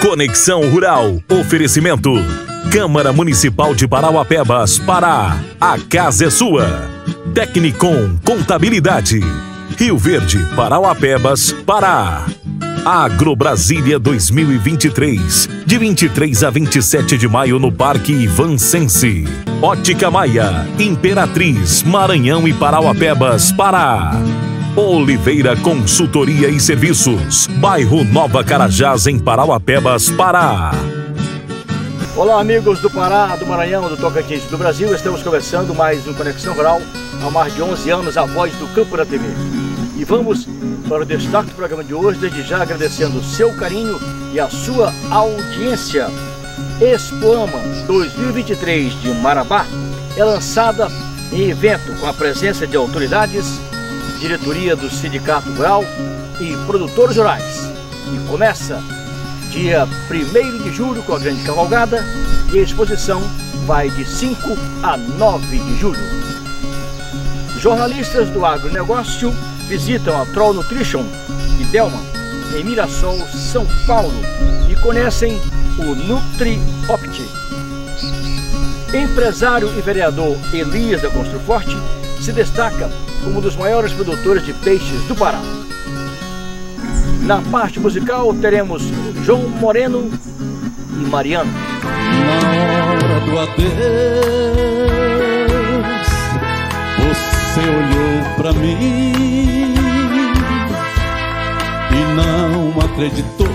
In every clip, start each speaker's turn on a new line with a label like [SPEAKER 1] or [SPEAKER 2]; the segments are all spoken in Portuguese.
[SPEAKER 1] Conexão Rural. Oferecimento. Câmara Municipal de Parauapebas, Pará. A casa é sua. Tecnicom Contabilidade. Rio Verde, Parauapebas, Pará. Agro Brasília 2023, de 23 a 27 de maio no Parque Ivan Sense. Ótica Maia, Imperatriz, Maranhão e Parauapebas, Pará. Oliveira Consultoria e Serviços, bairro Nova Carajás, em Parauapebas, Pará.
[SPEAKER 2] Olá, amigos do Pará, do Maranhão, do Tocantins do Brasil. Estamos começando mais um Conexão Rural. Há mais de 11 anos, a voz do campo da TV. E vamos para o destaque do programa de hoje, desde já agradecendo o seu carinho e a sua audiência. Expoama 2023 de Marabá é lançada em evento com a presença de autoridades, diretoria do Sindicato Rural e produtores rurais. E começa dia 1 de julho com a grande cavalgada e a exposição vai de 5 a 9 de julho. Jornalistas do agronegócio visitam a Troll Nutrition e Delman em Mirassol, São Paulo e conhecem o NutriOpt. Empresário e vereador Elias da Construforte se destaca como um dos maiores produtores de peixes do Pará. Na parte musical teremos João Moreno e Mariano.
[SPEAKER 3] Na hora do adeus, você olhou pra mim e não acreditou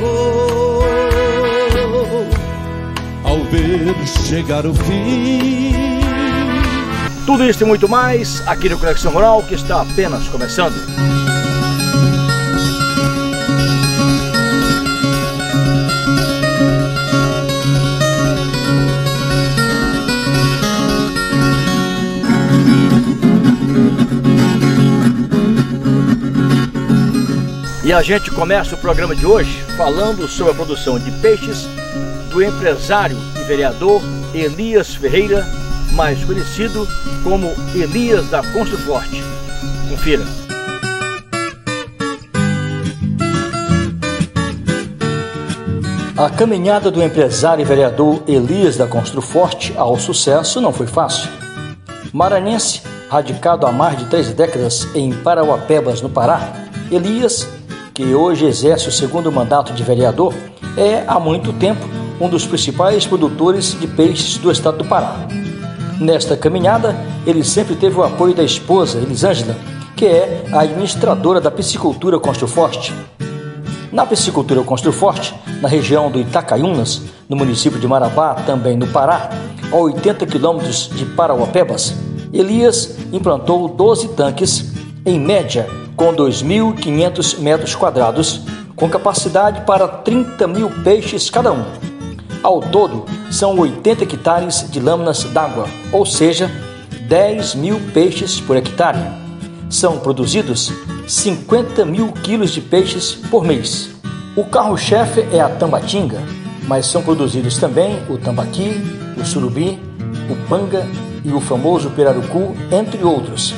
[SPEAKER 3] ao ver chegar o fim.
[SPEAKER 2] Tudo isso e muito mais aqui no Conexão Rural que está apenas começando. E a gente começa o programa de hoje falando sobre a produção de peixes do empresário e vereador Elias Ferreira, mais conhecido como Elias da Construforte. Confira. A caminhada do empresário e vereador Elias da Construforte ao sucesso não foi fácil. Maranhense, radicado há mais de três décadas em Parauapebas, no Pará, Elias que hoje exerce o segundo mandato de vereador, é há muito tempo um dos principais produtores de peixes do estado do Pará. Nesta caminhada, ele sempre teve o apoio da esposa, Elisângela, que é a administradora da piscicultura Construforte. Na piscicultura Construforte, na região do Itacaiunas, no município de Marabá, também no Pará, a 80 quilômetros de Parauapebas, Elias implantou 12 tanques, em média com 2.500 metros quadrados, com capacidade para 30 mil peixes cada um. Ao todo, são 80 hectares de lâminas d'água, ou seja, 10 mil peixes por hectare. São produzidos 50 mil quilos de peixes por mês. O carro-chefe é a tambatinga, mas são produzidos também o tambaqui, o surubi, o panga e o famoso pirarucu, entre outros.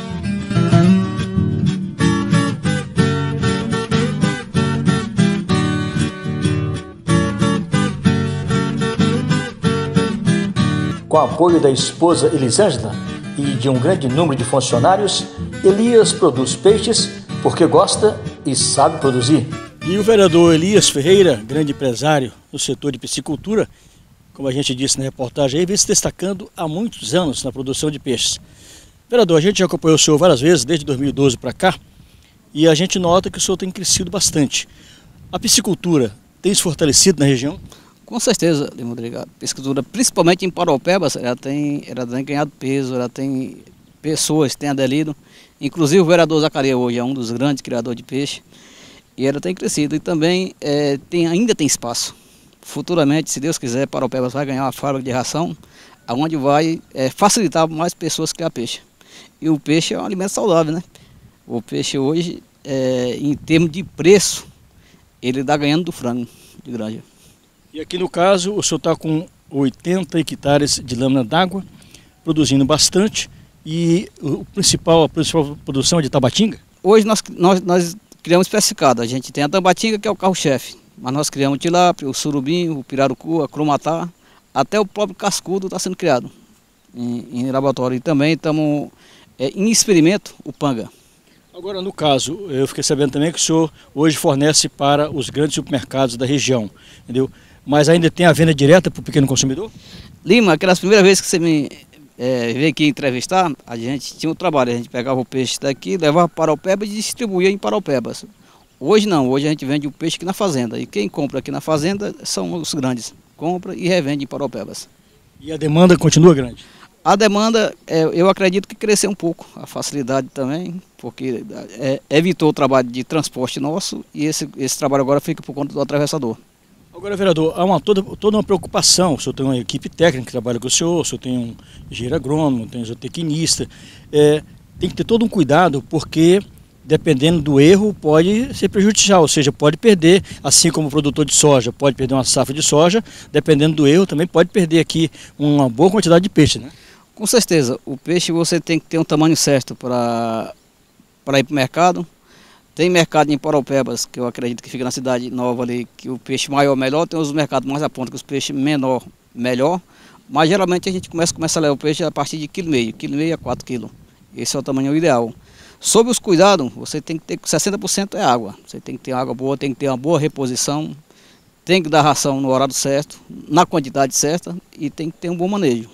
[SPEAKER 2] Com apoio da esposa Elisângela e de um grande número de funcionários, Elias produz peixes porque gosta e sabe produzir.
[SPEAKER 4] E o vereador Elias Ferreira, grande empresário no setor de piscicultura, como a gente disse na reportagem, vem se destacando há muitos anos na produção de peixes. Vereador, a gente já acompanhou o senhor várias vezes, desde 2012 para cá, e a gente nota que o senhor tem crescido bastante. A piscicultura tem se fortalecido na região?
[SPEAKER 5] Com certeza, Rodrigo. A pesquisadora, principalmente em Paropebas, ela tem, ela tem ganhado peso, ela tem pessoas têm aderido. Inclusive o vereador Zacaria hoje é um dos grandes criadores de peixe. E ela tem crescido. E também é, tem, ainda tem espaço. Futuramente, se Deus quiser, Paropebas vai ganhar uma fábrica de ração, onde vai é, facilitar mais pessoas criar peixe. E o peixe é um alimento saudável, né? O peixe hoje, é, em termos de preço, ele está ganhando do frango de granja.
[SPEAKER 4] E aqui no caso, o senhor está com 80 hectares de lâmina d'água, produzindo bastante. E o principal, a principal produção é de tabatinga?
[SPEAKER 5] Hoje nós, nós, nós criamos especificado. A gente tem a tabatinga, que é o carro-chefe. Mas nós criamos o tilápia, o surubim, o pirarucu, a cromatá, até o próprio cascudo está sendo criado em, em, laboratório. E também estamos é, em experimento o panga.
[SPEAKER 4] Agora, no caso, eu fiquei sabendo também que o senhor hoje fornece para os grandes supermercados da região, entendeu? Mas ainda tem a venda direta para o pequeno consumidor?
[SPEAKER 5] Lima, aquelas primeiras vezes que você me é, veio aqui entrevistar, a gente tinha um trabalho, a gente pegava o peixe daqui, levava para o Paraupeba e distribuía em Paraupebas. Hoje não, hoje a gente vende o peixe aqui na fazenda. E quem compra aqui na fazenda são os grandes. Compra e revende em Paraupebas.
[SPEAKER 4] E a demanda continua grande?
[SPEAKER 5] A demanda, é, eu acredito que cresceu um pouco. A facilidade também, porque é, evitou o trabalho de transporte nosso e esse, esse trabalho agora fica por conta do atravessador.
[SPEAKER 4] Agora, vereador, há uma, toda, toda uma preocupação. O senhor tem uma equipe técnica que trabalha com o senhor, o senhor tem um engenheiro agrônomo, tem um zootecnista. É, tem que ter todo um cuidado, porque dependendo do erro, pode ser prejudicial, ou seja, pode perder, assim como o produtor de soja pode perder uma safra de soja, dependendo do erro, também pode perder aqui uma boa quantidade de peixe, né?
[SPEAKER 5] Com certeza, o peixe você tem que ter um tamanho certo para ir para o mercado. Tem mercado em Paraupebas, que eu acredito que fica na cidade nova ali, que o peixe maior melhor, tem os mercados mais a ponta, que os peixes menor melhor. Mas geralmente a gente começa, começa a levar o peixe a partir de 1,5 kg, 1,5 a 4 kg. Esse é o tamanho ideal. Sobre os cuidados, você tem que ter 60% é água. Você tem que ter água boa, tem que ter uma boa reposição, tem que dar ração no horário certo, na quantidade certa e tem que ter um bom manejo.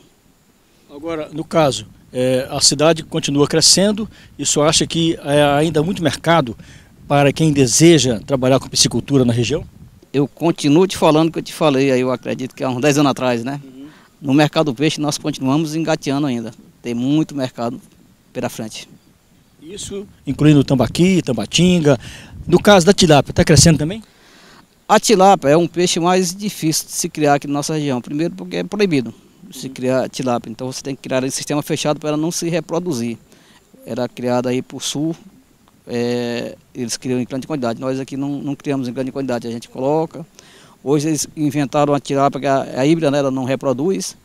[SPEAKER 4] Agora, no caso, é, a cidade continua crescendo, isso acha que é ainda muito mercado para quem deseja trabalhar com piscicultura na região?
[SPEAKER 5] Eu continuo te falando o que eu te falei, aí eu acredito que há uns 10 anos atrás, né? Uhum. No mercado do peixe nós continuamos engateando ainda. Tem muito mercado pela frente.
[SPEAKER 4] Isso incluindo tambaqui, tambatinga. No caso da tilápia, está crescendo também?
[SPEAKER 5] A tilápia é um peixe mais difícil de se criar aqui na nossa região. Primeiro porque é proibido se criar tilápia. Então você tem que criar um sistema fechado para ela não se reproduzir. Era criada aí por sul, é, eles criam em grande quantidade. Nós aqui não, não criamos em grande quantidade, a gente coloca. Hoje eles inventaram a tilápia, que a, a híbrida né, ela não reproduz,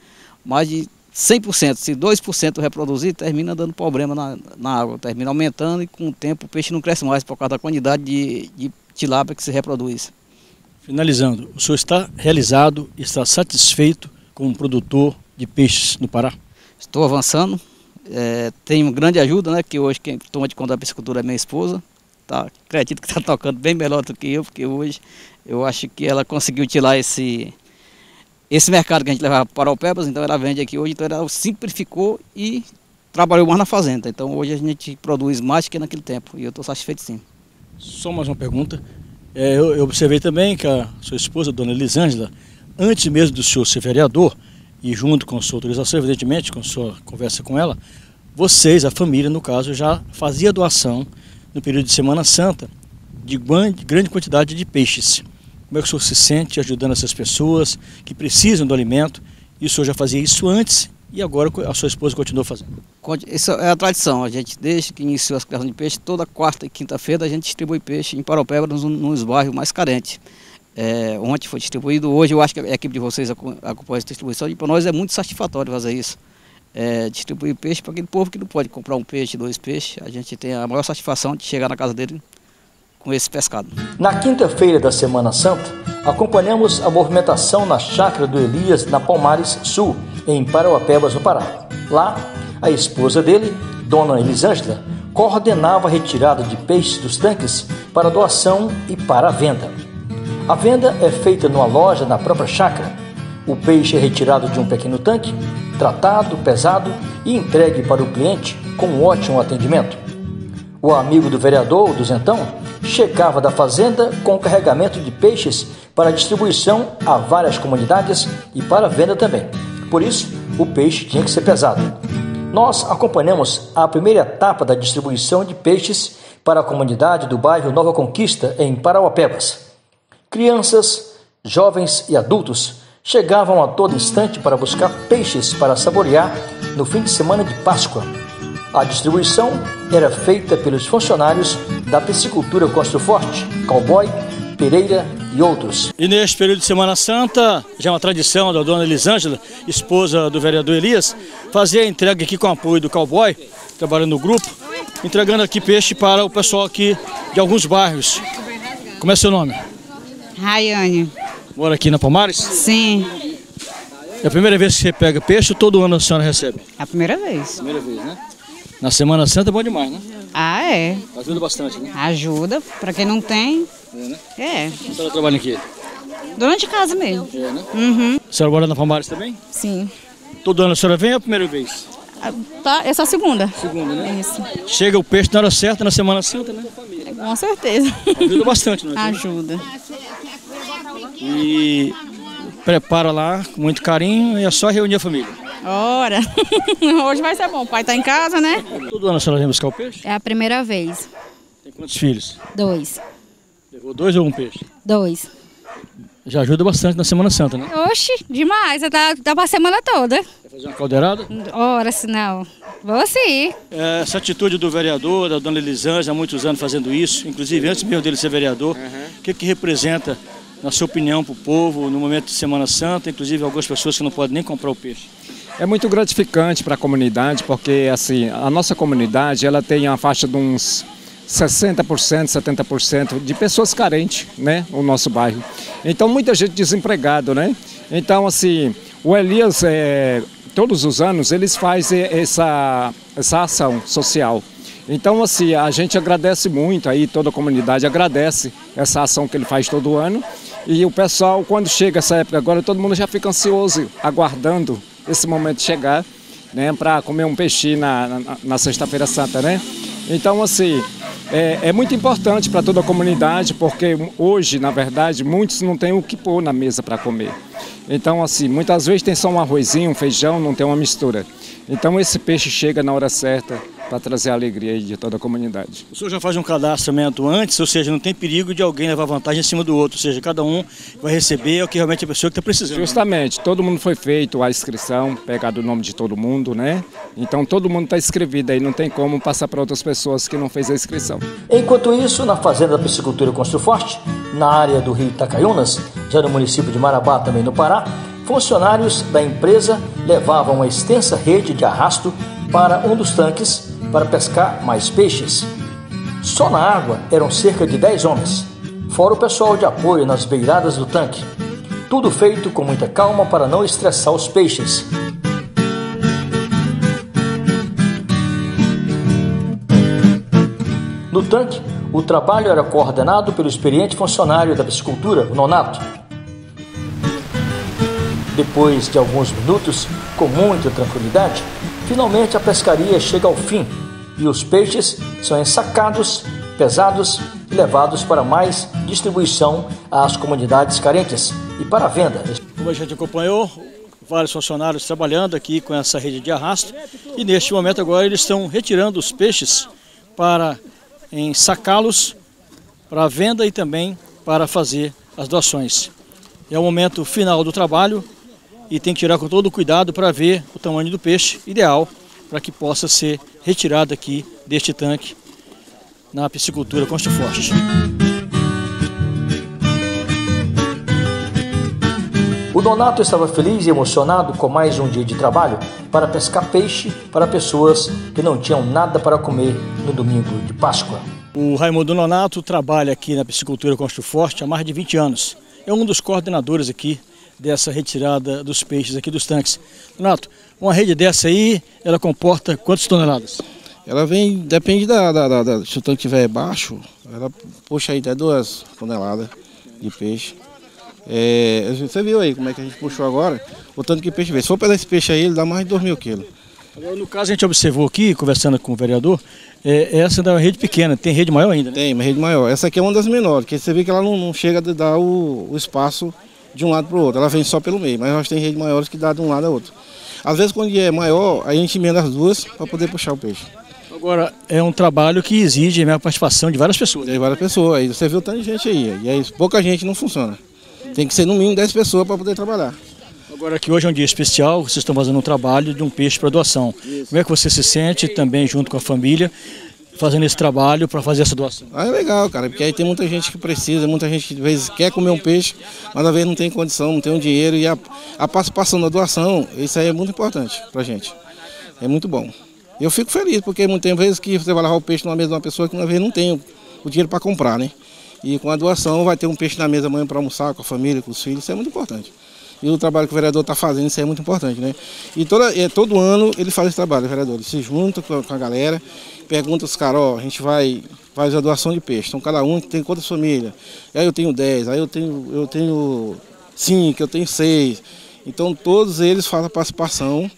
[SPEAKER 5] mais de 100%, se 2% reproduzir, termina dando problema na, na água, termina aumentando e com o tempo o peixe não cresce mais por causa da quantidade de, de tilápia que se reproduz.
[SPEAKER 4] Finalizando, o senhor está realizado, está satisfeito como produtor de peixes no Pará?
[SPEAKER 5] Estou avançando, é, tenho grande ajuda, né, que hoje quem toma de conta da piscicultura é minha esposa, tá, acredito que está tocando bem melhor do que eu, porque hoje eu acho que ela conseguiu tirar esse esse mercado que a gente levava para o Pebas, então ela vende aqui hoje, então ela simplificou e trabalhou mais na fazenda. Então hoje a gente produz mais que naquele tempo e eu estou satisfeito sim.
[SPEAKER 4] Só mais uma pergunta. É, eu, eu, observei também que a sua esposa, dona Elisângela, antes mesmo do senhor ser vereador, e junto com sua autorização, evidentemente, com sua conversa com ela, vocês, a família no caso, já fazia doação no período de Semana Santa de grande quantidade de peixes. Como é que o senhor se sente ajudando essas pessoas que precisam do alimento? E o senhor já fazia isso antes e agora a sua esposa continua fazendo?
[SPEAKER 5] Isso é a tradição. A gente, desde que iniciou a criação de peixe, toda quarta e quinta-feira a gente distribui peixe em Paropeba, nos, nos bairros mais carentes. É, ontem foi distribuído, hoje eu acho que a equipe de vocês acompanha essa distribuição e para nós é muito satisfatório fazer isso. É, distribuir peixe para aquele povo que não pode comprar um peixe, dois peixes. A gente tem a maior satisfação de chegar na casa dele com esse pescado.
[SPEAKER 2] Na quinta-feira da Semana Santa, acompanhamos a movimentação na chácara do Elias, na Palmares Sul, em Parauapebas, no Pará. Lá, a esposa dele, Dona Elisângela, coordenava a retirada de peixes dos tanques para doação e para venda. A venda é feita numa loja na própria chácara. O peixe é retirado de um pequeno tanque, tratado, pesado e entregue para o cliente com um ótimo atendimento. O amigo do vereador, do Zentão, chegava da fazenda com carregamento de peixes para distribuição a várias comunidades e para venda também. Por isso, o peixe tinha que ser pesado. Nós acompanhamos a primeira etapa da distribuição de peixes para a comunidade do bairro Nova Conquista, em Parauapebas. Crianças, jovens e adultos chegavam a todo instante para buscar peixes para saborear no fim de semana de Páscoa. A distribuição era feita pelos funcionários da piscicultura Costa Forte, Cowboy, Pereira e outros.
[SPEAKER 4] E neste período de Semana Santa, já é uma tradição da dona Elisângela, esposa do vereador Elias, fazer a entrega aqui com o apoio do Cowboy, trabalhando no grupo, entregando aqui peixe para o pessoal aqui de alguns bairros. Como é seu nome?
[SPEAKER 6] Rayane.
[SPEAKER 4] Mora aqui na Palmares?
[SPEAKER 6] Sim,
[SPEAKER 4] É a primeira vez que você pega peixe ou todo ano a senhora recebe?
[SPEAKER 6] é a primeira vez.
[SPEAKER 4] Primeira vez, né? Na Semana Santa é bom demais, né?
[SPEAKER 6] Ah, é.
[SPEAKER 4] Ajuda bastante, né?
[SPEAKER 6] Ajuda. Pra quem não tem,
[SPEAKER 4] É, né?
[SPEAKER 6] é.
[SPEAKER 4] A senhora trabalha aqui?
[SPEAKER 6] Dona de casa mesmo.
[SPEAKER 4] É, né?
[SPEAKER 6] Uhum.
[SPEAKER 4] A senhora mora na Palmares também?
[SPEAKER 6] Sim.
[SPEAKER 4] Todo ano a senhora vem ou é a primeira vez?
[SPEAKER 6] Ah, Tá, é a segunda.
[SPEAKER 4] Segunda, né?
[SPEAKER 6] Isso.
[SPEAKER 4] Chega o peixe na hora certa, na Semana Santa, né?
[SPEAKER 6] Com certeza.
[SPEAKER 4] Ajuda bastante, né?
[SPEAKER 6] Ajuda.
[SPEAKER 4] E prepara lá com muito carinho e é só reunir a família.
[SPEAKER 6] Ora, hoje vai ser bom. O pai tá em casa, né?
[SPEAKER 4] Todo ano a senhora vem buscar o peixe?
[SPEAKER 7] É a primeira vez.
[SPEAKER 4] Tem quantos filhos?
[SPEAKER 7] Dois.
[SPEAKER 4] Levou dois ou um peixe?
[SPEAKER 7] Dois.
[SPEAKER 4] Já ajuda bastante na Semana Santa, né?
[SPEAKER 7] Oxi, demais. Você tá, tá pra semana toda.
[SPEAKER 4] Quer fazer uma caldeirada?
[SPEAKER 7] Ora, se não. Vou sim.
[SPEAKER 4] É, Essa atitude do vereador, da dona Elisângela, há muitos anos fazendo isso, inclusive antes mesmo dele ser vereador, o que, que representa, na sua opinião, para o povo no momento de Semana Santa, inclusive algumas pessoas que não podem nem comprar o peixe?
[SPEAKER 8] É muito gratificante para a comunidade, porque assim, a nossa comunidade ela tem a faixa de uns 60%, 70% de pessoas carentes, né, no nosso bairro. Então muita gente desempregado, né? Então assim, o Elias é, todos os anos eles fazem essa essa ação social. Então assim, a gente agradece muito aí toda a comunidade agradece essa ação que ele faz todo ano. E o pessoal, quando chega essa época agora, todo mundo já fica ansioso, aguardando esse momento chegar, né, para comer um peixe na, na, na Sexta-feira Santa, né? Então, assim, é, é muito importante para toda a comunidade, porque hoje, na verdade, muitos não têm o que pôr na mesa para comer. Então, assim, muitas vezes tem só um arrozinho, um feijão, não tem uma mistura. Então, esse peixe chega na hora certa para trazer a alegria aí de toda a comunidade.
[SPEAKER 4] O senhor já faz um cadastramento antes, ou seja, não tem perigo de alguém levar vantagem em cima do outro, ou seja, cada um vai receber o que realmente a pessoa que está precisando. né?
[SPEAKER 8] Justamente, todo mundo foi feito a inscrição, pegado o nome de todo mundo, né? Então todo mundo está inscrevido aí, não tem como passar para outras pessoas que não fez a inscrição.
[SPEAKER 2] Enquanto isso, na Fazenda da Piscicultura Constru Forte, na área do Rio Itacaiunas, já no município de Marabá, também no Pará, funcionários da empresa levavam uma extensa rede de arrasto para um dos tanques para pescar mais peixes. Só na água eram cerca de 10 homens, fora o pessoal de apoio nas beiradas do tanque. Tudo feito com muita calma para não estressar os peixes. No tanque, o trabalho era coordenado pelo experiente funcionário da piscicultura, o Nonato. Depois de alguns minutos, com muita tranquilidade, finalmente a pescaria chega ao fim e os peixes são ensacados, pesados e levados para mais distribuição às comunidades carentes e para venda.
[SPEAKER 4] Como a gente acompanhou, vários funcionários trabalhando aqui com essa rede de arrasto e neste momento agora eles estão retirando os peixes para ensacá-los para venda e também para fazer as doações. É o momento final do trabalho e tem que tirar com todo cuidado para ver o tamanho do peixe ideal para que possa ser retirado aqui deste tanque na piscicultura Constru Forte.
[SPEAKER 2] O Donato estava feliz e emocionado com mais um dia de trabalho para pescar peixe para pessoas que não tinham nada para comer no domingo de Páscoa.
[SPEAKER 4] O Raimundo Nonato trabalha aqui na piscicultura Constru Forte há mais de 20 anos. É um dos coordenadores aqui dessa retirada dos peixes aqui dos tanques. Nonato, uma rede dessa aí, ela comporta quantas toneladas?
[SPEAKER 9] Ela vem, depende da, da, da, da- se o tanque estiver baixo, ela puxa aí até duas toneladas de peixe. É, você viu aí como é que a gente puxou agora? O tanto que peixe veio. Se for pegar esse peixe aí, ele dá mais de 2 mil quilos.
[SPEAKER 4] Agora, no caso, a gente observou aqui, conversando com o vereador, é, essa é uma rede pequena, tem rede maior ainda, né?
[SPEAKER 9] Tem, uma rede maior. Essa aqui é uma das menores, porque você vê que ela não, não chega a dar o, o espaço de um lado para o outro. Ela vem só pelo meio, mas nós tem redes maiores que dá de um lado a outro. Às vezes quando é maior, a gente emenda as duas para poder puxar o peixe.
[SPEAKER 4] Agora, é um trabalho que exige a participação de várias pessoas.
[SPEAKER 9] Tem várias pessoas, aí você viu tanta gente aí, e aí pouca gente não funciona. Tem que ser no mínimo 10 pessoas para poder trabalhar.
[SPEAKER 4] Agora que hoje é um dia especial, vocês estão fazendo um trabalho de um peixe para doação. Como é que você se sente também junto com a família, fazendo esse trabalho para fazer essa doação?
[SPEAKER 9] Ah, é legal, cara, porque aí tem muita gente que precisa, muita gente que às vezes quer comer um peixe, mas às vezes não tem condição, não tem um dinheiro, e a, a participação da doação, isso aí é muito importante pra gente. É muito bom. Eu fico feliz, porque tem vezes que você vai levar o peixe numa mesa de uma pessoa que às vezes não tem o, o dinheiro para comprar, né? E com a doação vai ter um peixe na mesa amanhã para almoçar com a família, com os filhos, isso é muito importante. E o trabalho que o vereador está fazendo, isso é muito importante, né? E toda, é, todo ano ele faz esse trabalho, o vereador. Ele se junta com a, com a galera, pergunta os caras, ó, a gente vai fazer a doação de peixe. Então cada um tem quantas famílias? Aí eu tenho 10, aí eu tenho, eu tenho 5, eu tenho 6. Então todos eles fazem a participação,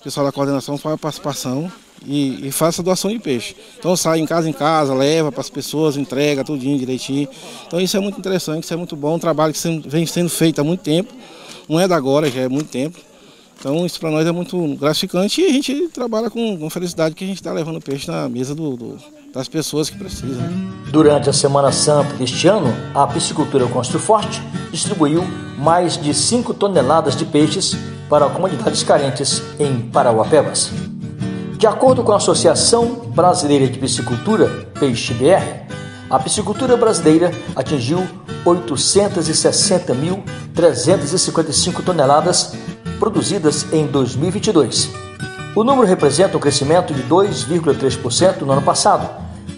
[SPEAKER 9] o pessoal da coordenação faz a participação e, e faz essa doação de peixe. Então sai em casa em casa, leva para as pessoas, entrega tudinho direitinho. Então isso é muito interessante, isso é muito bom, um trabalho que vem sendo feito há muito tempo não é da agora, já é muito tempo. Então isso para nós é muito gratificante e a gente trabalha com, com felicidade que a gente está levando peixe na mesa do, do, das pessoas que precisam.
[SPEAKER 2] Durante a Semana Santa deste ano, a Piscicultura Constru Forte distribuiu mais de 5 toneladas de peixes para comunidades carentes em Parauapebas. De acordo com a Associação Brasileira de Piscicultura, Peixe BR, a piscicultura brasileira atingiu 860.355 toneladas produzidas em 2022. O número representa um crescimento de 2,3% no ano passado,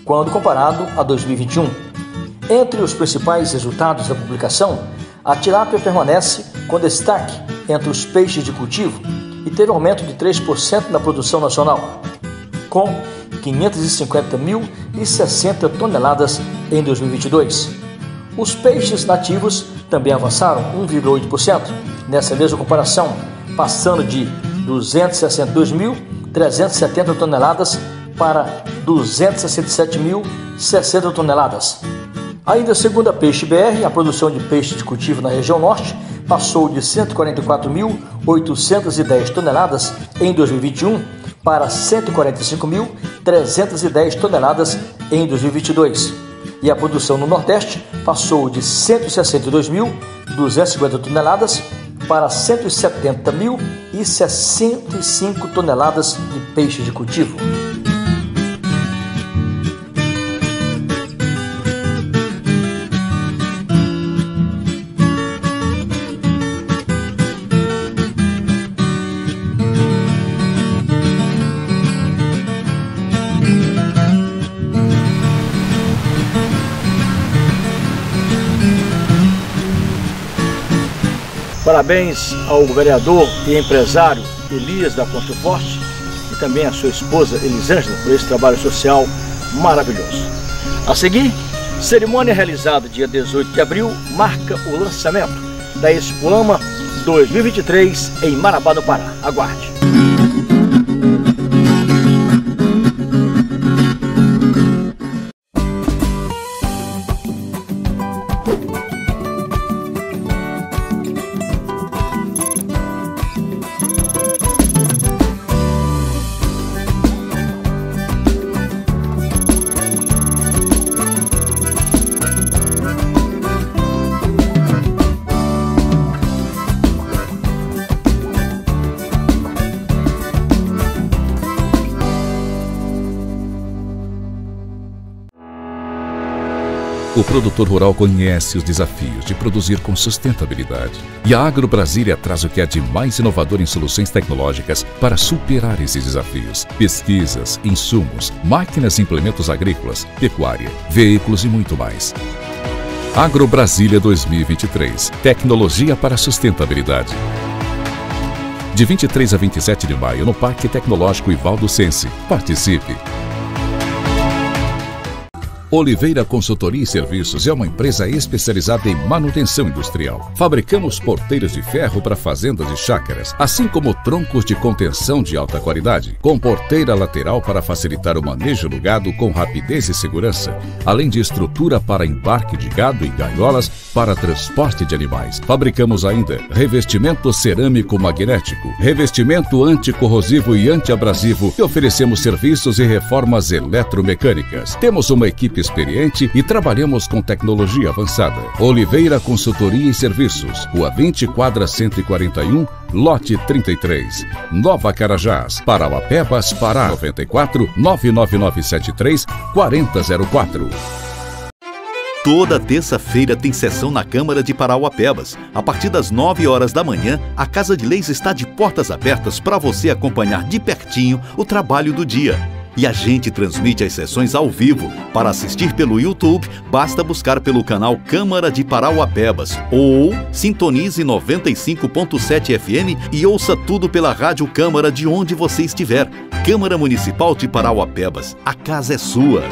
[SPEAKER 2] quando comparado a 2021. Entre os principais resultados da publicação, a tilápia permanece com destaque entre os peixes de cultivo e teve aumento de 3% na produção nacional, com 550.060 toneladas em 2022. Os peixes nativos também avançaram 1,8% nessa mesma comparação, passando de 262.370 toneladas para 267.060 toneladas. Ainda segundo a Peixe BR, a produção de peixe de cultivo na região norte passou de 144.810 toneladas em 2021 para 145.310 toneladas em 2022. E a produção no Nordeste passou de 162.250 toneladas para 170.065 toneladas de peixe de cultivo.
[SPEAKER 4] Parabéns ao vereador e empresário Elias da Ponto Forte e também a sua esposa Elisângela por esse trabalho social maravilhoso. A seguir, cerimônia realizada dia 18 de abril marca o lançamento da Expulama 2023 em Marabá do Pará. Aguarde!
[SPEAKER 10] O produtor rural conhece os desafios de produzir com sustentabilidade. E a Agro Brasília traz o que é de mais inovador em soluções tecnológicas para superar esses desafios. Pesquisas, insumos, máquinas e implementos agrícolas, pecuária, veículos e muito mais. Agro Brasília 2023. Tecnologia para sustentabilidade. De 23 a 27 de maio no Parque Tecnológico Ivaldo Sense. Participe! Oliveira Consultoria e Serviços é uma empresa especializada em manutenção industrial. Fabricamos porteiras de ferro para fazendas e chácaras, assim como troncos de contenção de alta qualidade, com porteira lateral para facilitar o manejo do gado com rapidez e segurança, além de estrutura para embarque de gado e gaiolas para transporte de animais. Fabricamos ainda revestimento cerâmico magnético, revestimento anticorrosivo e antiabrasivo e oferecemos serviços e reformas eletromecânicas. Temos uma equipe experiente e trabalhamos com tecnologia avançada. Oliveira Consultoria e Serviços, Rua 20, quadra 141, lote 33, Nova Carajás, Parauapebas, Pará, 94 99973 4004.
[SPEAKER 11] Toda terça-feira tem sessão na Câmara de Parauapebas. A partir das 9 horas da manhã, a Casa de Leis está de portas abertas para você acompanhar de pertinho o trabalho do dia. E a gente transmite as sessões ao vivo. Para assistir pelo YouTube, basta buscar pelo canal Câmara de Parauapebas ou sintonize 95.7 FM e ouça tudo pela Rádio Câmara de onde você estiver. Câmara Municipal de Parauapebas. A casa é sua.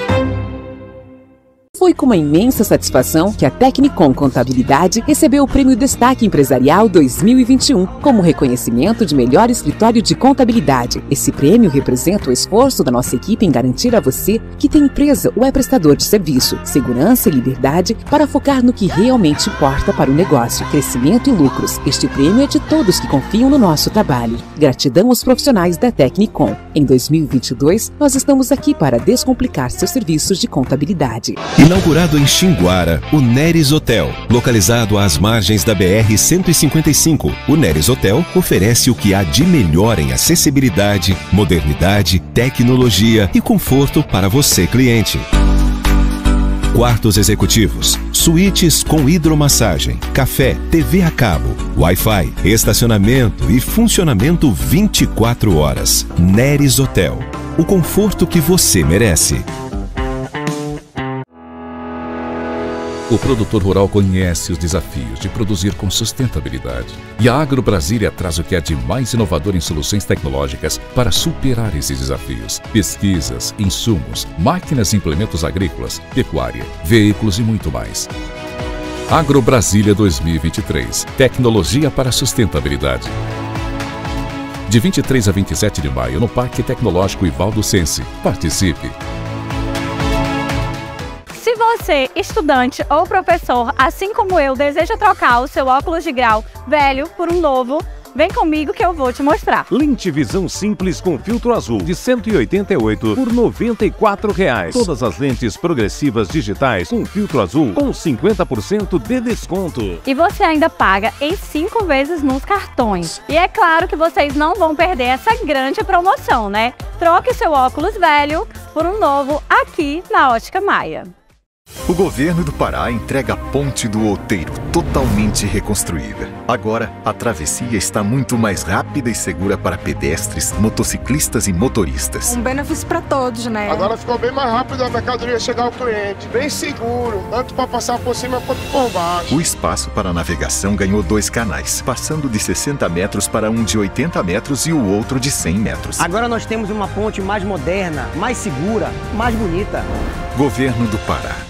[SPEAKER 12] Foi com uma imensa satisfação que a Tecnicom Contabilidade recebeu o Prêmio Destaque Empresarial 2021 como reconhecimento de melhor escritório de contabilidade. Esse prêmio representa o esforço da nossa equipe em garantir a você que tem empresa ou é prestador de serviço, segurança e liberdade para focar no que realmente importa para o negócio, crescimento e lucros. Este prêmio é de todos que confiam no nosso trabalho. Gratidão aos profissionais da Tecnicom. Em 2022, nós estamos aqui para descomplicar seus serviços de contabilidade.
[SPEAKER 13] Inaugurado em Xinguara, o Neres Hotel. Localizado às margens da BR-155, o Neres Hotel oferece o que há de melhor em acessibilidade, modernidade, tecnologia e conforto para você, cliente. Quartos executivos, suítes com hidromassagem, café, TV a cabo, Wi-Fi, estacionamento e funcionamento 24 horas. Neres Hotel. O conforto que você merece.
[SPEAKER 14] O produtor rural conhece os desafios de produzir com sustentabilidade. E a Agro Brasília traz o que é de mais inovador em soluções tecnológicas para superar esses desafios. Pesquisas, insumos, máquinas e implementos agrícolas, pecuária, veículos e muito mais. Agro Brasília 2023. Tecnologia para sustentabilidade. De 23 a 27 de maio no Parque Tecnológico Ivaldo Sense. Participe!
[SPEAKER 15] Se você, estudante ou professor, assim como eu, deseja trocar o seu óculos de grau velho por um novo, vem comigo que eu vou te mostrar.
[SPEAKER 16] Lente visão simples com filtro azul de 188 por 94 reais. Todas as lentes progressivas digitais com filtro azul com 50% de desconto.
[SPEAKER 15] E você ainda paga em 5 vezes nos cartões. E é claro que vocês não vão perder essa grande promoção, né? Troque seu óculos velho por um novo aqui na Ótica Maia.
[SPEAKER 17] O governo do Pará entrega a ponte do Outeiro totalmente reconstruída. Agora, a travessia está muito mais rápida e segura para pedestres, motociclistas e motoristas.
[SPEAKER 18] Um benefício para todos, né?
[SPEAKER 19] Agora ficou bem mais rápido a mercadoria chegar ao cliente, bem seguro, tanto para passar por cima quanto por baixo.
[SPEAKER 17] O espaço para navegação ganhou dois canais, passando de 60 metros para um de 80 metros e o outro de 100 metros.
[SPEAKER 20] Agora nós temos uma ponte mais moderna, mais segura, mais bonita.
[SPEAKER 17] Governo do Pará.